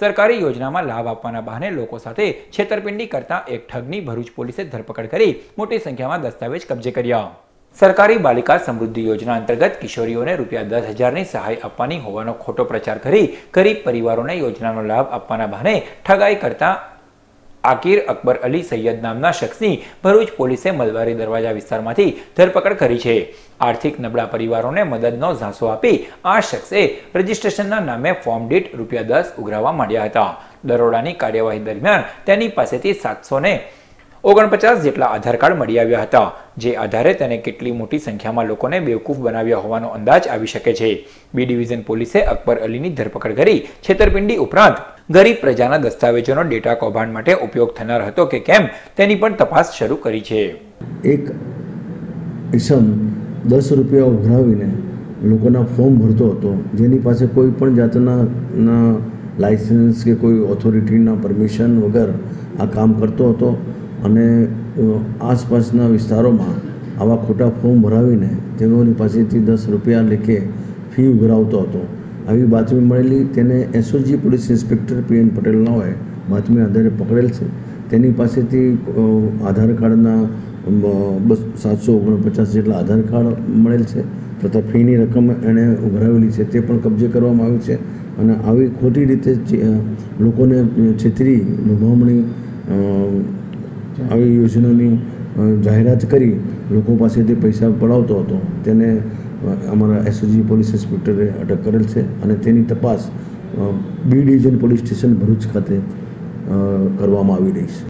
સરકારી યોજનામાં લાભ આપવાના બહાને લોકો સાથે છેતરપિંડી કરતા એક ઠગની ભરૂચ પોલીસે ધરપકડ કરી મોટી સંખ્યામાં દસ્તાવેજ કબજે કર્યા. સરકારી બાલિકા સમૃદ્ધિ યોજના અંતર્ગત કિશોરીઓને રૂપિયા દસ હજારની સહાય આપવાની હોવાનો ખોટો પ્રચાર કરી ગરીબ પરિવારોને યોજનાનો લાભ આપવાના બહાને ઠગાઈ કરતા આકીર અકબર અલી સૈયદ નામના શખ્સની ભરૂચ પોલીસે મલબારી દરવાજા વિસ્તારમાંથી ધરપકડ કરી છે. આર્થિક નબળા પરિવારોને મદદનો ઝાંસો આપી આ શખ્સે રજીસ્ટ્રેશનના નામે ફોર્મ દીઠ રૂપિયા દસ ઉઘરાવવા માંડ્યા હતા. દરોડાની કાર્યવાહી દરમિયાન તેની પાસેથી સાતસો ને ઓગણપચાસ જેટલા આધાર કાર્ડ મળી આવ્યા હતા, જે આધારે તેને કેટલી મોટી સંખ્યામાં લોકોને બેવકૂફ બનાવ્યા હોવાનો અંદાજ આવી શકે છે. બી ડિવિઝન પોલીસે અકબર અલીની ધરપકડ કરી છેતરપિંડી ઉપરાંત ગરીબ પ્રજાના દસ્તાવેજોનો ડેટા કૌભાંડ માટે ઉપયોગ થનાર હતો કે કેમ તેની પણ તપાસ શરૂ કરી છે. એક ઇસમ દસ રૂપિયા ઉઘરાવીને લોકોના ફોર્મ ભરતો હતો, જેની પાસે કોઈ પણ જાતના લાઇસન્સ કે કોઈ ઓથોરિટીના પરમિશન વગર આ કામ કરતો હતો. અને આસપાસના વિસ્તારોમાં આવા ખોટા ફોર્મ ભરાવીને તેઓની પાસેથી દસ રૂપિયા લેખે ફી ઉઘરાવતો હતો. આવી બાતમી મળેલી તેને SOG police inspector P N Patel નાઓએ બાતમી આધારે પકડેલ છે. તેની પાસેથી આધાર કાર્ડના બસ, સાતસો ઓગણપચાસ જેટલા આધાર કાર્ડ મળેલ છે તથા ફીની રકમ એણે ઉઘરાવેલી છે તે પણ કબજે કરવામાં આવી છે અને આવી ખોટી રીતે લોકોને છેતરી, લોભામણી આવી યોજનાની જાહેરાત કરી, લોકો પાસેથી પૈસા પડાવતો હતો, તેને અમારા એસઓજી પોલીસ ઇન્સ્પેક્ટરે અટક કરેલ છે અને તેની તપાસ B division police station Bharuch ખાતે કરવામાં આવી રહી છે.